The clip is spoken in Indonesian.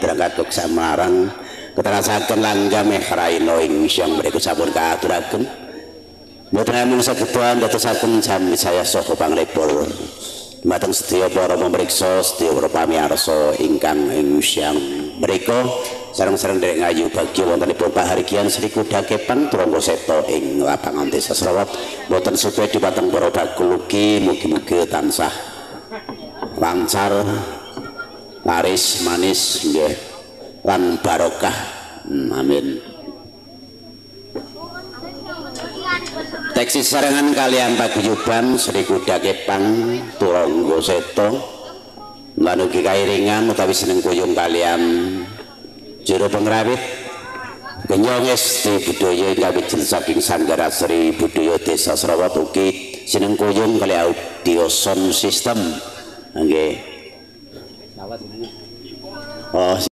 umeling ladrang katuk samaran keterasakan langgam raino ing yang mereka sabun kaaturaken Mboten namung sagedan dadosaken sami saya saha pangrepul Mateng sedaya para pamriksa sedaya para pamirsa ingkang ing usyang mriku sareng-sareng derek ngayu bagya wontenipun pahargyan Sri Kuda Kepang Turangga Seta ing lapangan Desa Serawat boten supe dipateng para bakuluki mugi-mugi tansah lancar laris manis nggih. Lan barokah. Hmm, amin. Teksi sarangan kalian paguyuban Sri Kuda Kepang Turangga Seta lan ugi kairingan utawi seneng kuyung kalian. Juru pengrawit Genyong esti budaya kawijen saking Sanggara Sri Budaya Desa Sarawat ugi seneng kuyung kali audio sound system. Nggih 아,